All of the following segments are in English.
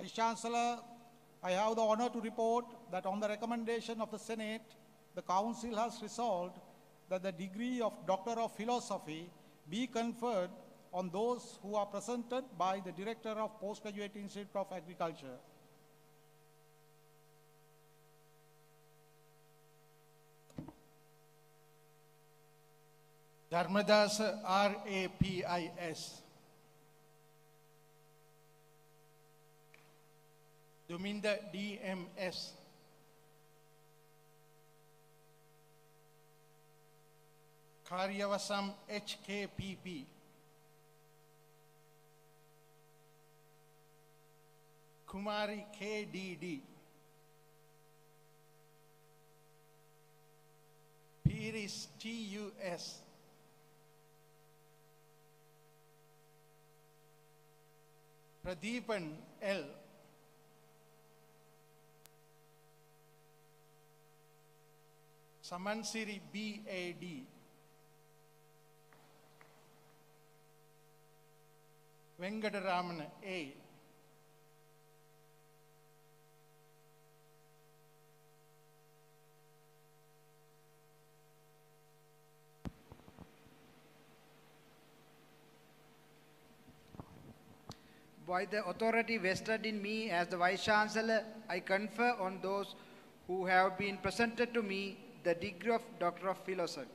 Vice Chancellor, I have the honor to report that on the recommendation of the Senate, the Council has resolved that the degree of Doctor of Philosophy be conferred on those who are presented by the Director of Postgraduate Institute of Agriculture. Dharmadas, R-A-P-I-S. Dominda DMS? Karyavasam HKPP. Kumari KDD. Piris TUS. Pradeepan L. Samansiri BAD. Venkataraman A. By the authority vested in me as the Vice Chancellor, I confer on those who have been presented to me the degree of Doctor of Philosophy.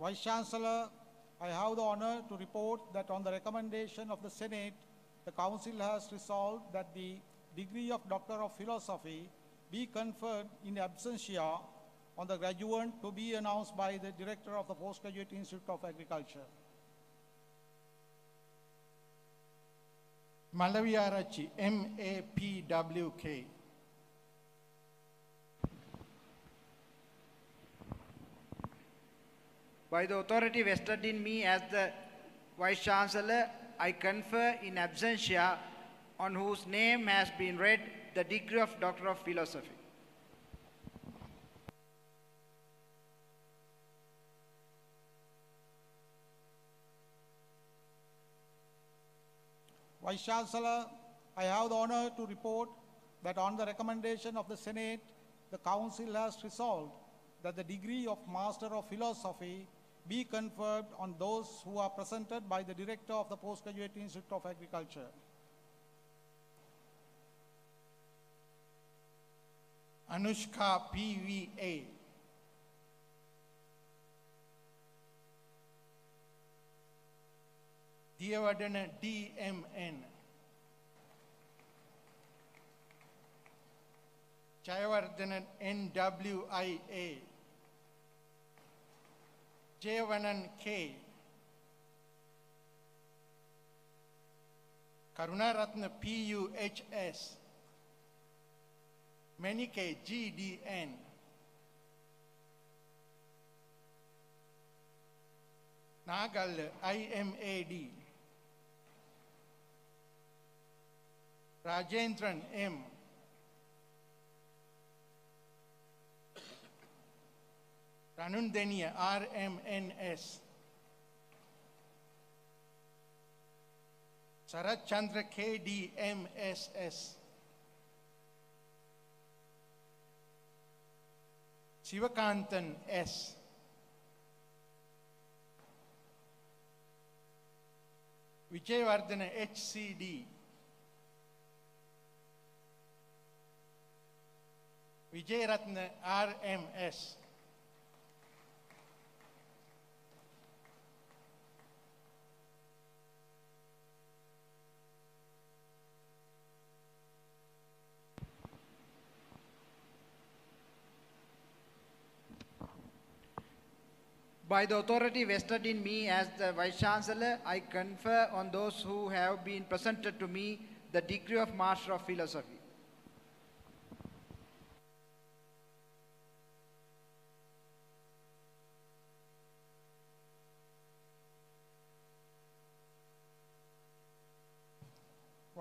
Vice Chancellor, I have the honor to report that on the recommendation of the Senate, the Council has resolved that the degree of Doctor of Philosophy be conferred in absentia on the graduate to be announced by the Director of the Postgraduate Institute of Agriculture. Malaviarachi MAPWK. By the authority vested in me as the Vice Chancellor, I confer in absentia on whose name has been read the degree of Doctor of Philosophy. Vice Chancellor, I have the honor to report that on the recommendation of the Senate, the Council has resolved that the degree of Master of Philosophy be conferred on those who are presented by the Director of the Postgraduate Institute of Agriculture. Anushka PVA. Diyavadana DMN. Jayavardhanan NWIA. Jayavanan K. Karunaratna PUHS. Menike GDN. Nagal IMAD. Rajendran M Ranundeniya R M N S Sharad Chandra K D M S S Sivakanthan S Vijayawardhana H C D Vijayratna RMS. By the authority vested in me as the Vice Chancellor, I confer on those who have been presented to me the degree of Master of Philosophy.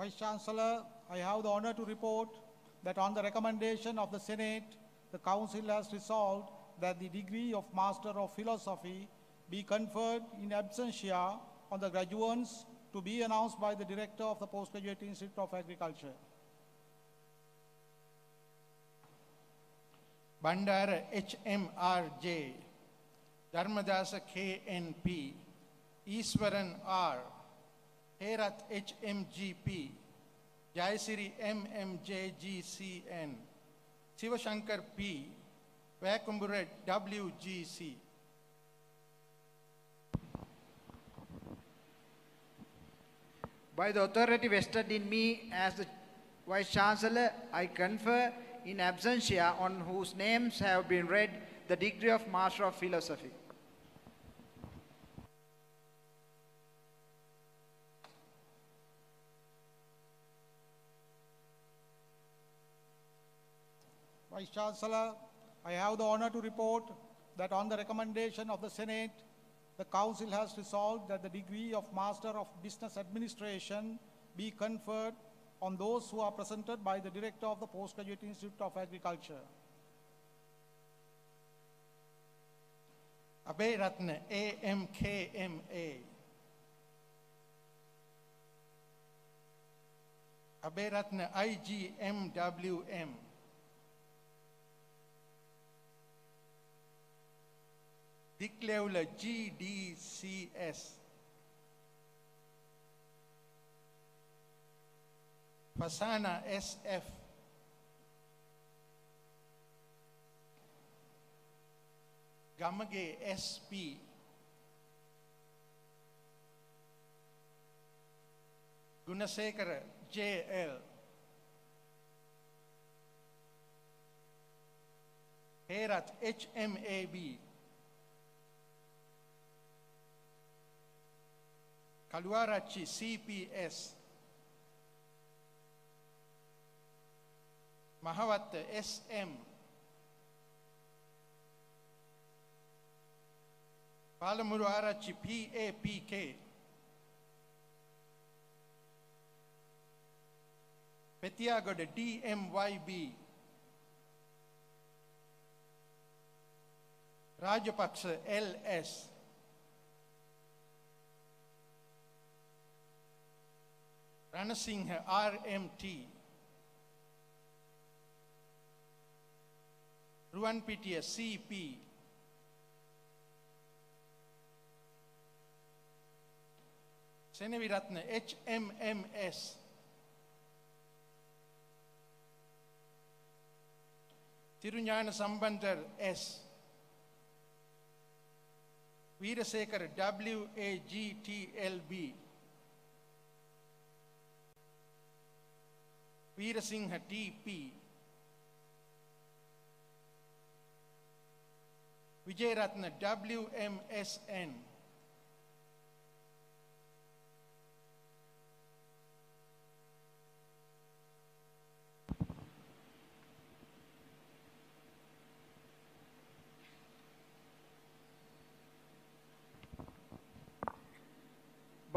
Vice Chancellor, I have the honor to report that on the recommendation of the Senate, the Council has resolved that the degree of Master of Philosophy be conferred in absentia on the graduates to be announced by the Director of the Postgraduate Institute of Agriculture. Bandara HMRJ, Dharmadasa KNP, Iswaran R, Herath HMGP, Jayasiri MMJGCN, Sivashankar P, Vakumbura WGC. By the authority vested in me as the Vice Chancellor, I confer in absentia on whose names have been read the degree of Master of Philosophy. Vice Chancellor, I have the honor to report that on the recommendation of the Senate, the Council has resolved that the degree of Master of Business Administration be conferred on those who are presented by the Director of the Postgraduate Institute of Agriculture. Abhay Ratna AMKMA. Abhay Ratna IGMWM. Diklevla GDCS. Fasana SF. Gamage SP. Gunasekara JL. Herath HMAB. Kaluarachi CPS. Mahavatta SM. Palamuru Arachi PAPK. Petiagoda DMYB. Rajapaksa LS. Ran Ranasinghe R M T Ruwan PTS C P Seneviratne H M M S Thirugnana Sambandhan S Weerasekara W A G T L B Veerasingha TP. Vijayaratna WMSN.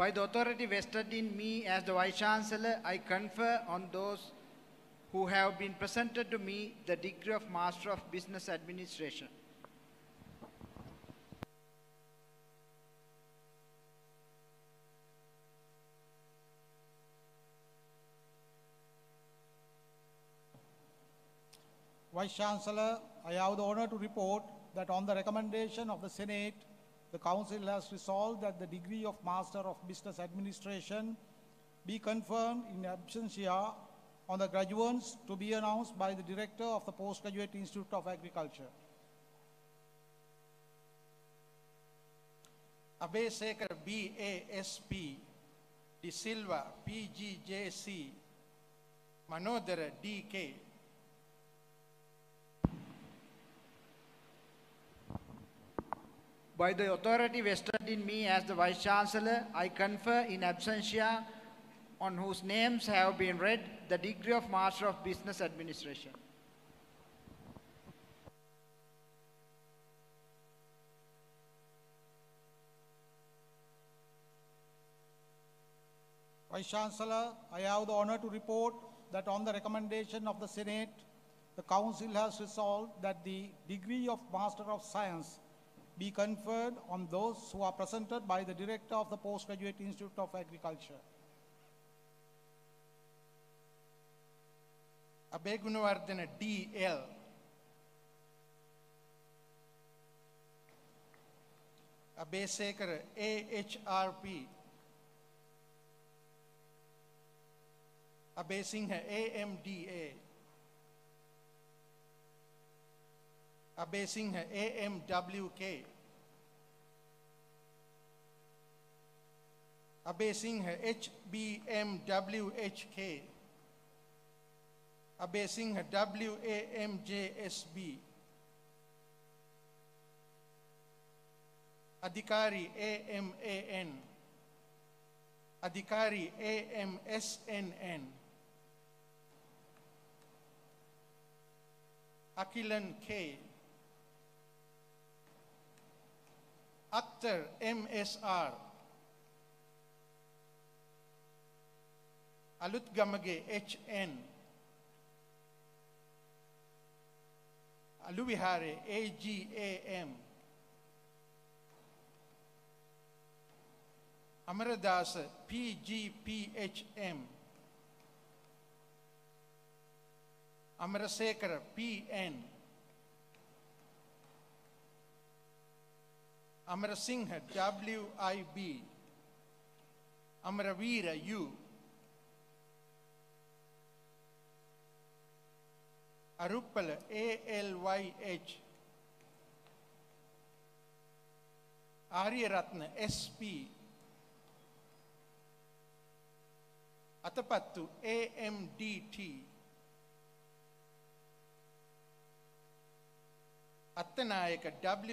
By the authority vested in me as the Vice Chancellor, I confer on those who have been presented to me the degree of Master of Business Administration. Vice Chancellor, I have the honor to report that on the recommendation of the Senate, the Council has resolved that the degree of Master of Business Administration be confirmed in absentia on the graduates to be announced by the Director of the Postgraduate Institute of Agriculture. Abhesekar BASP. De Silva PGJC. Manodara DK. By the authority vested in me as the Vice Chancellor, I confer in absentia on whose names have been read the degree of Master of Business Administration. Vice Chancellor, I have the honor to report that on the recommendation of the Senate, the Council has resolved that the degree of Master of Science be conferred on those who are presented by the Director of the Postgraduate Institute of Agriculture. Abegunavardhana D.L. Abesekar A.H.R.P. Abesinghe A.M.D.A. Abesinghe A.M.W.K. Abesinghe, HBMWHK. Abesinghe, WAMJSB. Adhikari, AMAN. Adhikari, AMSNN. Akilan K. Akhtar, MSR. Aluthgamage HN Alu Vihare AGAM Amaradasa PGPHM Amarasekara PN Amarasinghe WIB Amaraweera U. Aruppala ALYH Ariyaratne SP Athapaththu AMDT Aththanayake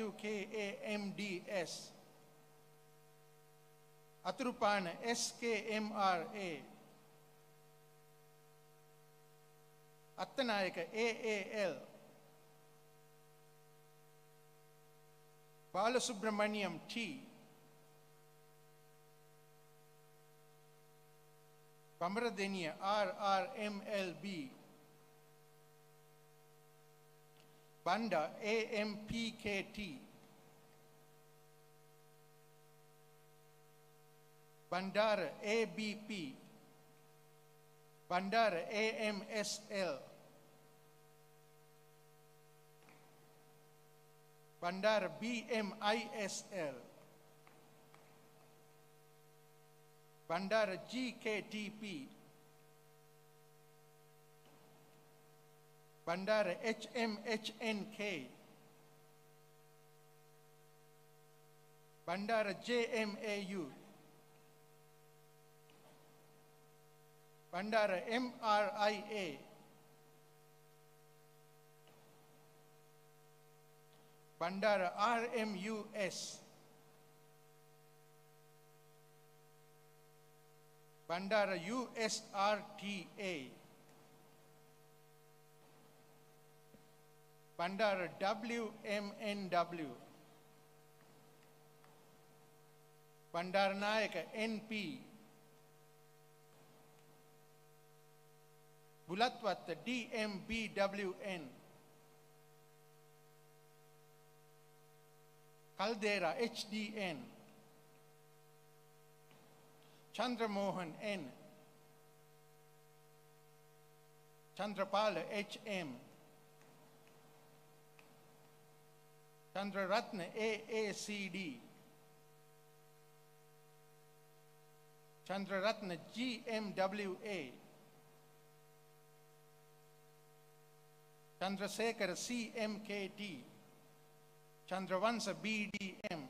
WKAMDS Athurupana SKMRA Aththanayake AAL Balasubramaniam D Bamaradeniya R R M L B Banda AM B K D Bandara ABP, Bandara AMSL, Bandara BMISL, Bandara GKTP, Bandara HMHNK, Bandara JMAU, Bandara MRIA, Bandara RMUS, Bandara USRTA, Bandara WMNW, Bandaranayaka NP, Bulatwatta DMBWN, Caldera HDN, Chandramohan N, Chandrapala HM, Chandraratna AACD, Chandraratna GMWA, Chandrasekhar CMKT, Chandravansa BDM,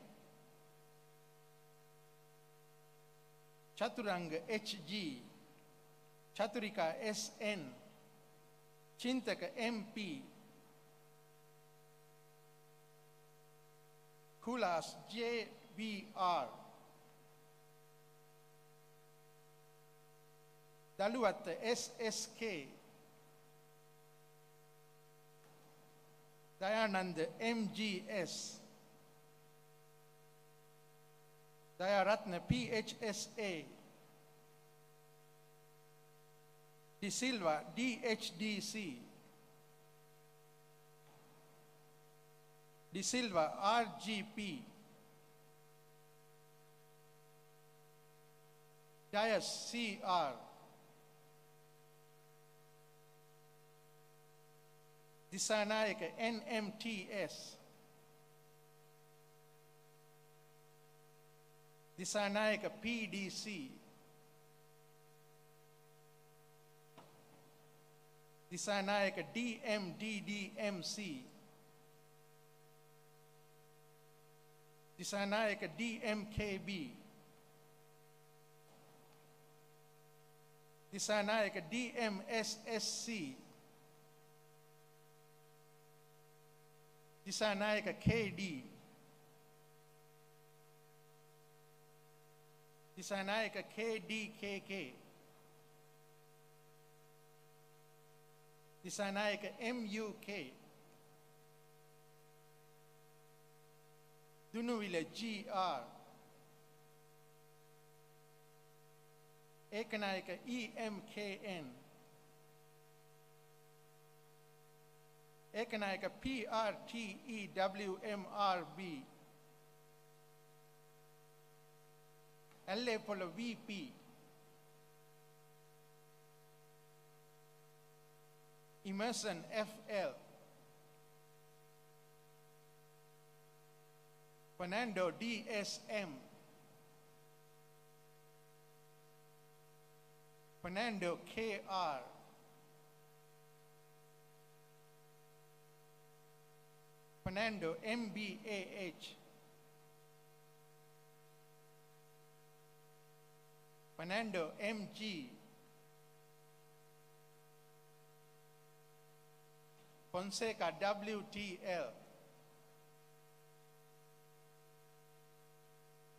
Chaturanga HG, Chaturika SN, Chintaka MP, Kulas JBR, Daluatta SSK, Dayanand MGS. Dayaratna PHSA. De Silva DHDC. De Silva RGP. Dias CR. Disanayaka, NMTS. Disanayaka, PDC. Disanayaka, DMDDMC. Disanayaka, DMKB. Disanayaka, DMSSC. DMSSC. Disanayaka NMTS. Disanayaka PDC. Disanayaka DMDDMC. Disanayaka DMKB. Disanayaka DMSSC. Disanayaka KD. KDKK. Disanayaka MUK. Dunuwila GR. Ekanayaka EMKN. Ekanayaka PRTEWMRB. LA the VP. Emerson FL. Fernando DSM. Fernando KR. Fernando MBAH. Fernando MG. Fonseca WTL.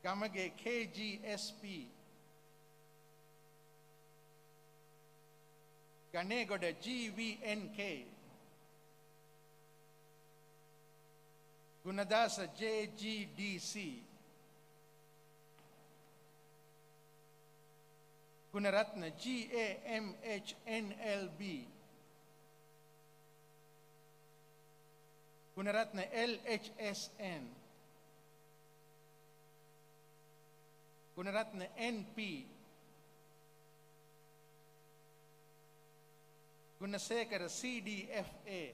Gamage KGSP. Ganegoda GVNK. Gunadasa JGDC. Gunaratna GAMHNLB. Gunaratna LHSN. Gunaratna NP. Gunasekara CDFA.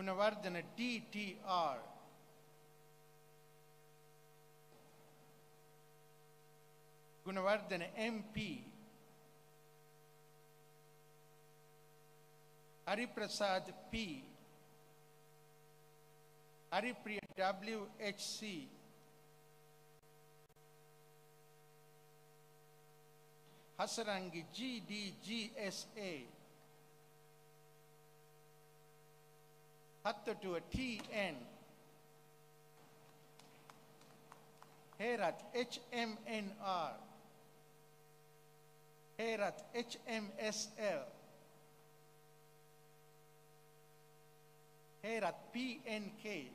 Gunawardena T T R Gunawardena M P Hariprasad P Haripriya W H C Hasarangi G D G S A Hatta to a TN. Herath HMNR. Herath HMSL. Herath PNK.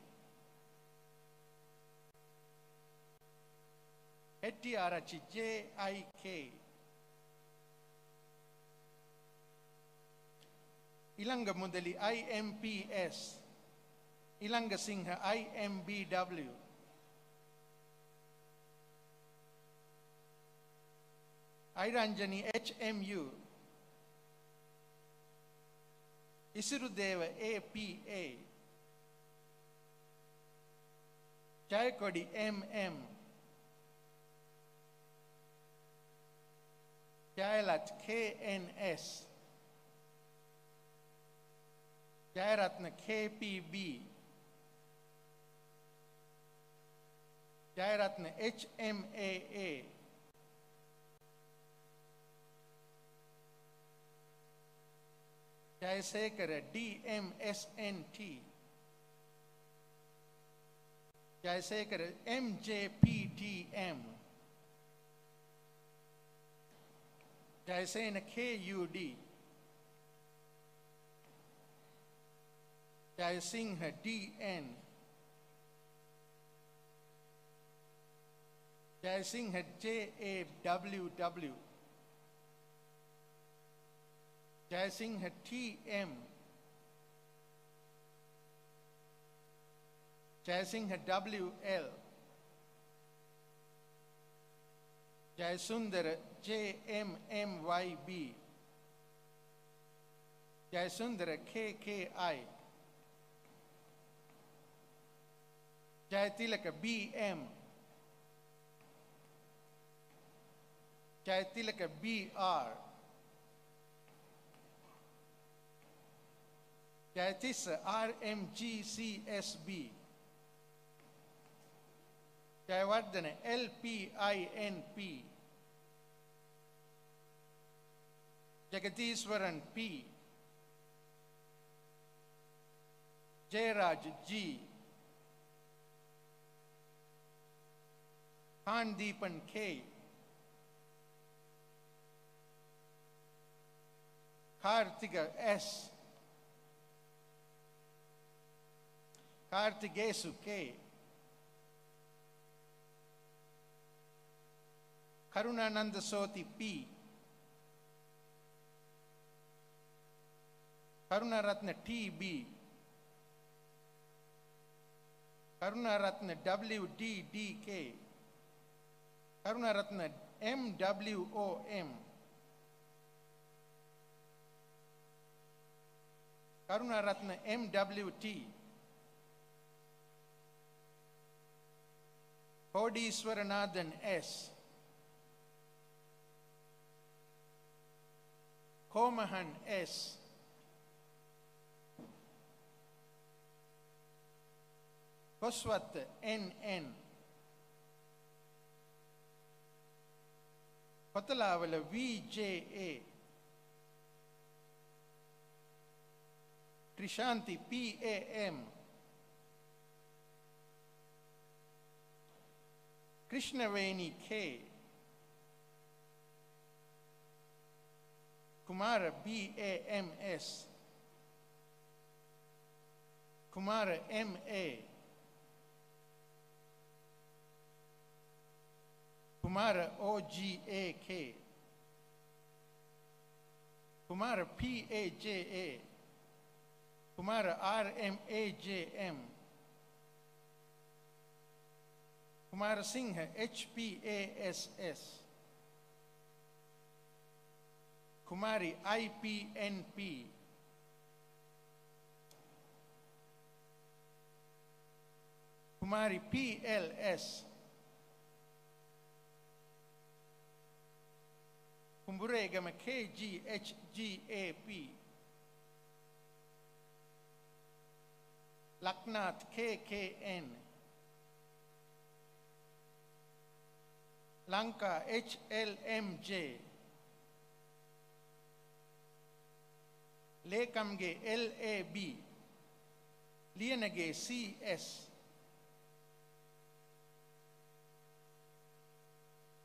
Hettiarachi JIK. ilang ga modeli IMPS, ilang singha IMBW. Iranjani HMU, Isirudeva APA, Chayakodi MM, Chayalat KNS, जाहरात Jayaratne KPB Jayaratne H M A A Jayasekara D M S N T Jayasekara M J P T M Jayasena K U D KUD. Jayasingha DN. Jayasingha JAWW. Jayasingha TM. Jayasingha WL. Jayasundara JMMYB. Jayasundara KKI. Jayatilaka BM. Jayatilaka BR. Jayatissa RMGCSB. Jayawardhana LPINP. Jagadiswaran P. Jayraj G. Deepan K. Kartika S. Kartigesu K. Karunananda Soti P. Karunaratna TB. Karunaratna WDDK. Karunaratna MWOM. Karunaratna MWT. Kodiswaranathan S. Komahan S. Koswat NN. Kotalawala VJA. Trishanti PAM. Krishnaveni K. Kumara BAMS. Kumara MA. Kumara OGAK. Kumara PAJA. Kumara RMAJM. Kumara Singha HPASS. Kumari IPNP. Kumari PLS. Kumburegama KGHGAP. Laknath KKN. Lanka HLMJ. Lekamge LAB. Liyanage CS.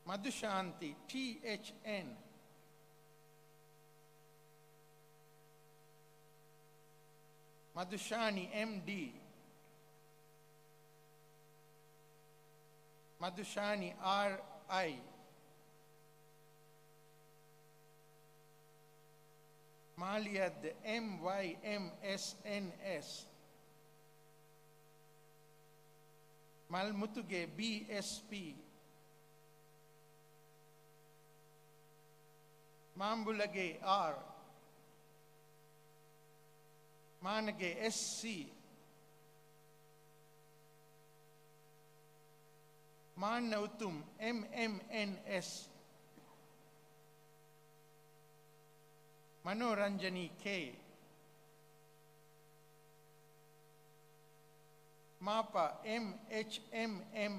Madhushanti THN. Madhushani MD. Madhushani RI. Maliad MYMSNS. Malmutuge BSP. Mambulage R. Manage SC. Manautum MMNS. Manoranjani K. Mapa MHMMN.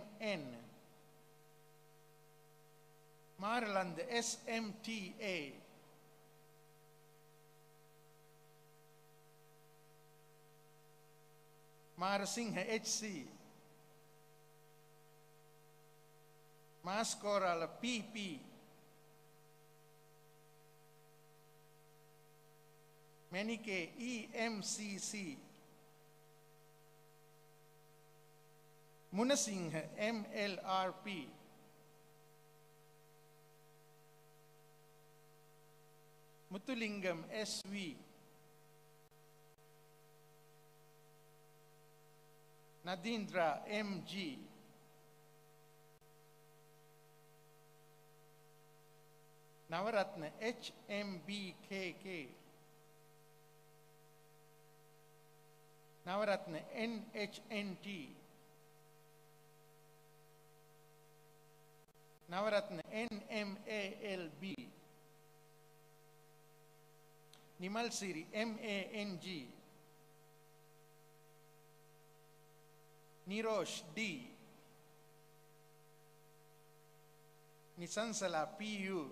Maryland SMTA. Marasinghe HC. Maskorala PP. Menike EMCC. Munasinghe MLRP. Mutulingam SV. Nadindra M.G. Navaratne H M B K K Navaratne N H N T Navaratne N M A L B Nimal Siri M A N G Nirosh D. Nisansala PU.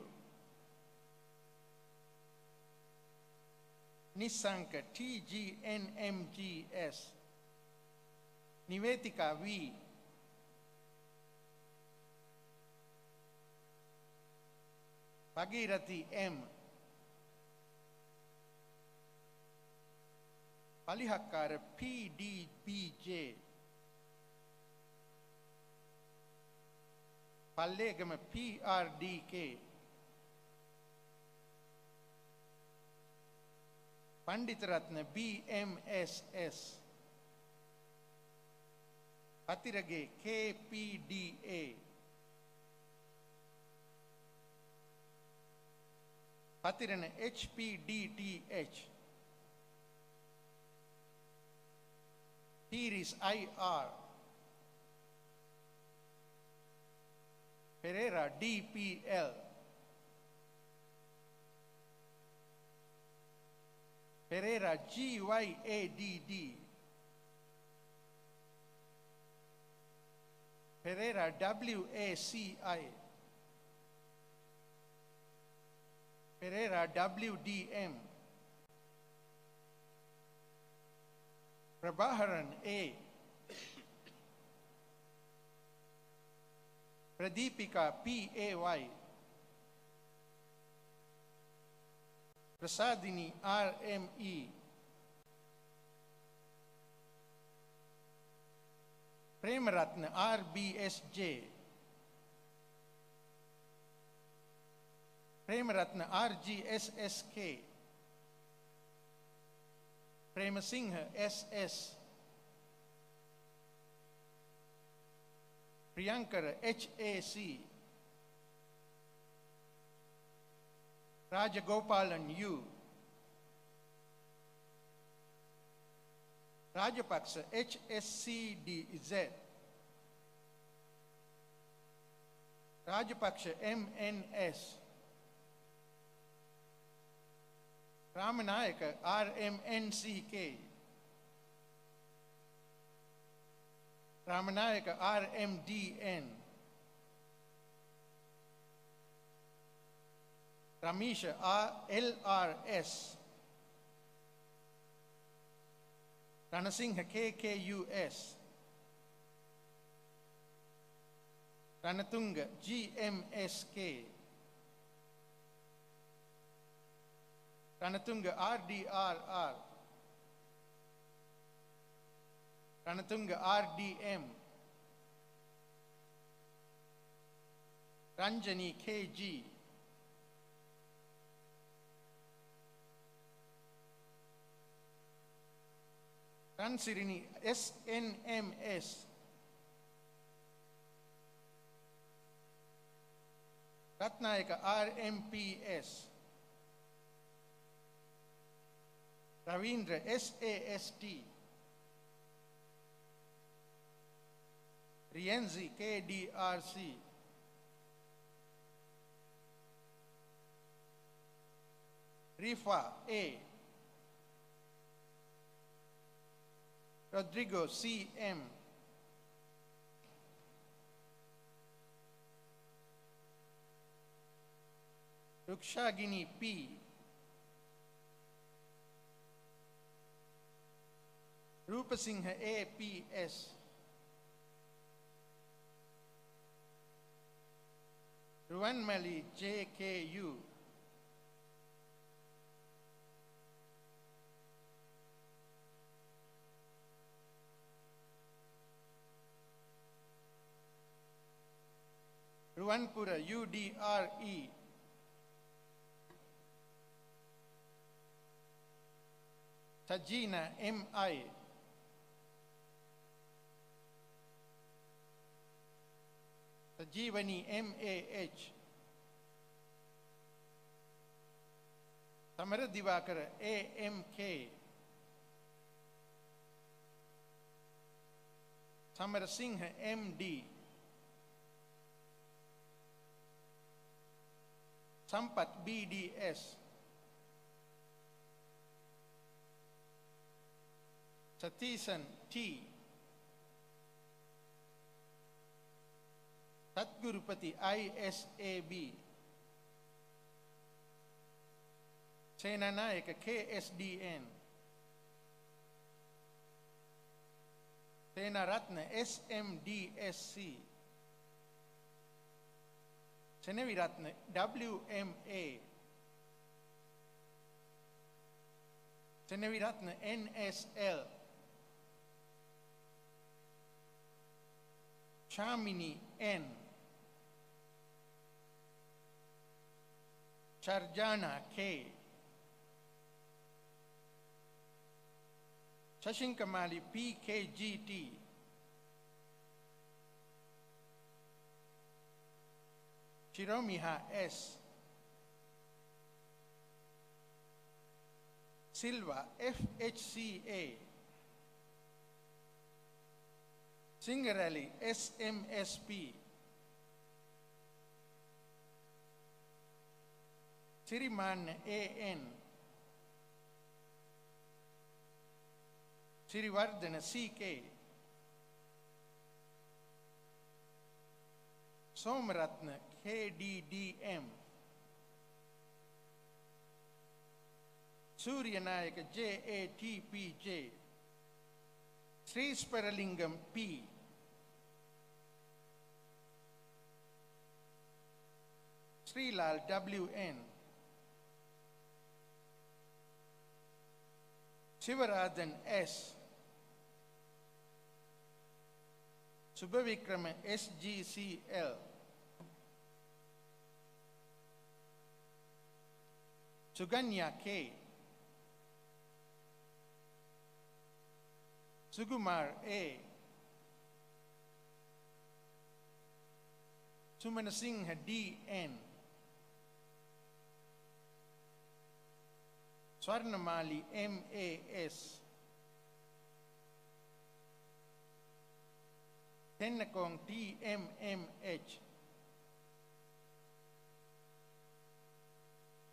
Nisanka TGNMGS. Nivetika V. Bhagirathi M. Palihakkara PDBJ. Pallegama PRDK. Panditratna BMSS. Patirage KPDA. Patirana HPDTH. Tiris IR. Pereira DPL. Pereira GYADD. Pereira WACI. Pereira WDM. Prabharan A. Pradeepika P A Y Prasadini R M E Premaratne R B S J Premaratne R G S S K Premasinghe S S Priyankara H A C Rajagopalan U Rajapaksa H S C D Z Rajapaksa M N S Ramanayake R M N C K Ramanayaka RMDN. Ramisha R- LRS. Ranasingha KKUS. Ranatunga GMSK. Ranatunga RDRR. Ranatunga RDM. Ranjani KG. Ransirini SNMS. Ratnayaka RMPS. Ravindra SAST. Rienzi KDRC. Rifa A. Rodrigo CM. Rukshagini P. Rupasinghe APS. Ruanmali JKU. Ruanpura UDRE. Tajina MI. Sanjeewani M A H Samaradiwakara A M K Samarasinghe M D Sampath B D S Satheesan T Satgurupati ISAB. Senanayaka KSDN. Senaratna SMDSC. Senaviratna WMA. Senaviratna NSL. Chamini N. Charjana K. Shashinkamali PKGT. Chiromiha S. Silva FHCA. Singarelli SMSP. Siriman AN Siriwardhana C K Somaratne KDDM Sooriyanayake J A D P J Sriswaralingam P Srilal W N WN. Sivaradhan S. Subhavikrama SGCL. Suganya K. Sugumar A. Swarnamali M A Swarnamali M T M M H.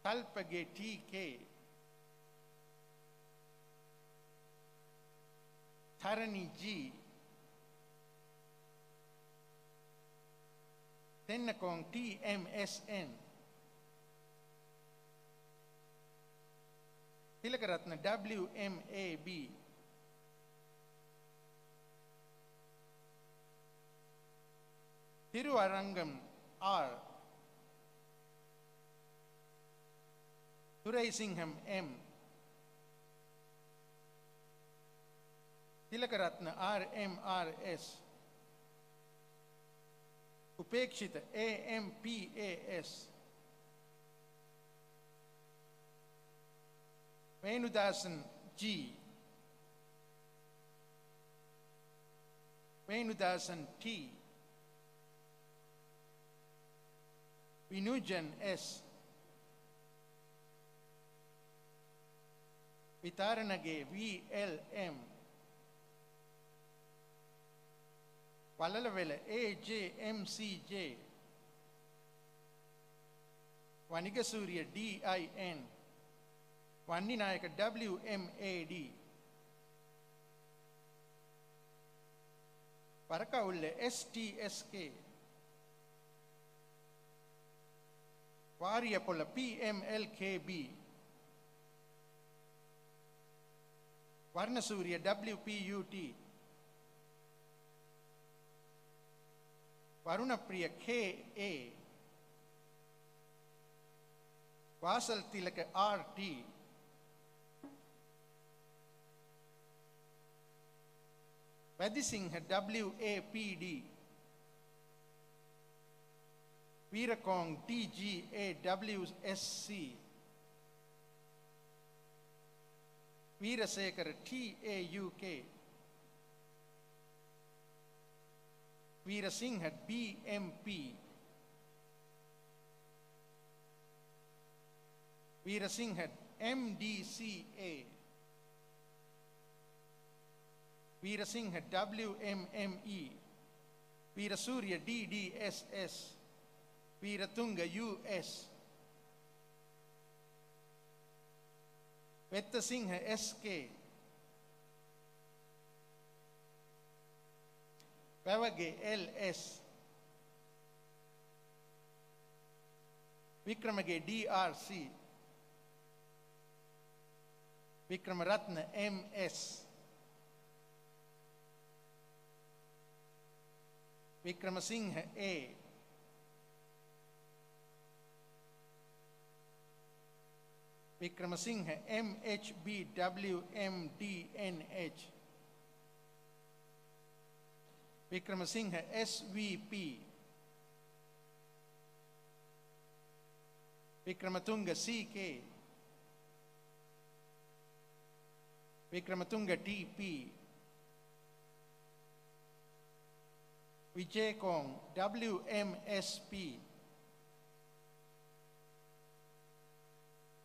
Talpage T K. Tarani G Tenakong T M S N Tilakaratne W M A B Thiruvarangam R Thuraisingam M Tilakaratne R M R S Upekshith A M P A S Venudasan G. Venudasan T. Vinujan S. Vitaranage VLM. Valalavela AJMCJ. Vanigasuriya Wanninayake W MAD பறக்கவுள்ள எஸ்டிஎஸ்கே Wariyapola பிஎம்எல்கேபி Warnasuriya டபிள்யூபியூடி வருணப்பிரிய K A வாசல் திலக RD Vadisinghe, W-A-P-D. Weerakoon, T-G-A-W-S-C. Veerasekar, T-A-U-K. had B-M-P. Veerasinghe, M-D-C-A. Veerasinghe, W-M-M-E, Veerasurya, D-D-S-S, Veeratunga, U-S, Vettasinghe, S-K, Pavage, L-S, Vikramage, D-R-C, Vikramaratna, M-S, Wickramasinghe A. Wickramasinghe M, H, B, W, M, D, N, H. Wickramasinghe S, V, P. Wickramatunga, C, K. Wickramatunga T P. Wijekoon, WMSP.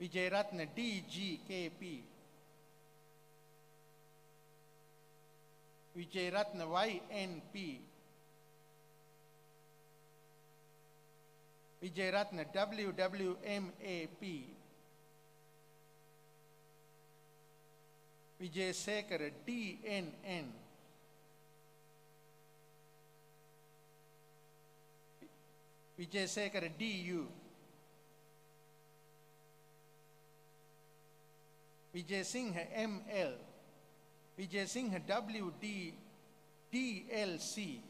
Wijeratne, DGKP. Wijeratne, YNP. Wijeratne, WWMAP. Vijay Sekar, DNN. Vijayasekhar D.U. Wijesinghe M.L. Wijesinghe W.D. D.L.C.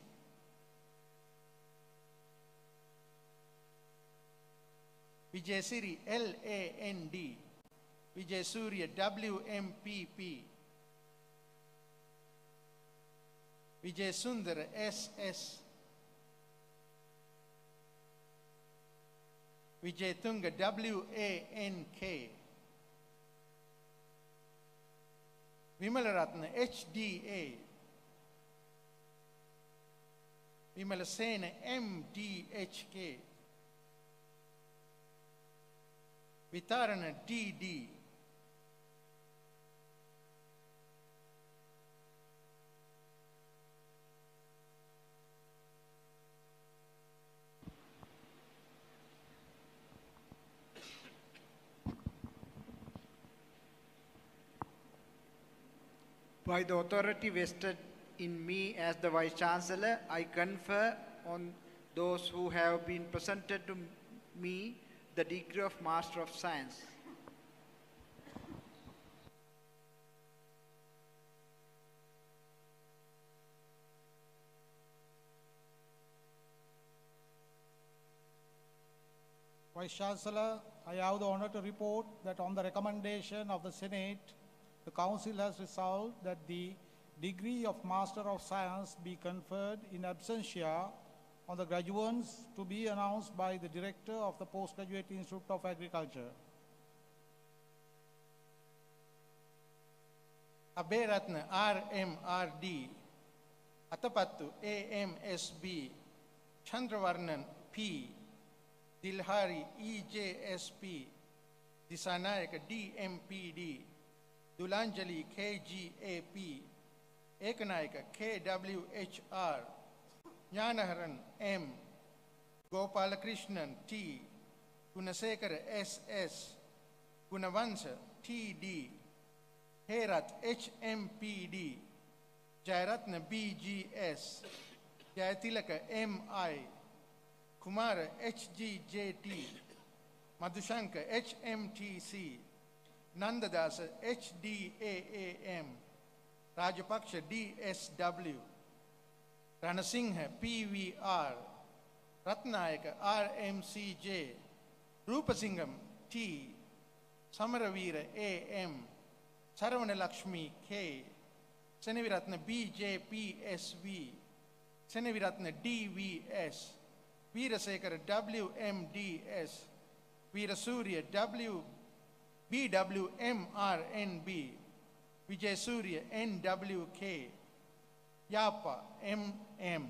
Wijesiri L.A.N.D. Vijay Surya W.M.P.P. Vijay Sundar S.S. -S. Wijetunga, W A N K. Vimalaratna, H D A. Vimalasena, M D H K. Vitarana, D D. By the authority vested in me as the Vice Chancellor, I confer on those who have been presented to me the degree of Master of Science. Vice Chancellor, I have the honor to report that on the recommendation of the Senate, the Council has resolved that the degree of Master of Science be conferred in absentia on the graduates to be announced by the Director of the Postgraduate Institute of Agriculture. Dulanjali K G A P Ekanayake K W H R Gnanaharan M Gopalakrishnan T Gunasekara S S Gunawansa T D Herath H M P D Jayaratne B G S Jayatilaka M I Kumara H G J T Madushanka H M T C Nandadasa, H-D-A-A-M, Rajapaksha, D-S-W, Ranasinghe, P-V-R, Ratnayaka, R-M-C-J, Rupasingham, T, Samaravira, A-M, Sarvanalakshmi, K, Seneviratna, B-J-P-S-V, Seneviratna, D-V-S, Veerasekara, W-M-D-S, Veerasurya, W BWMRNB, Vijay Surya NWK, Yapa MM,